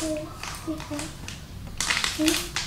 我，我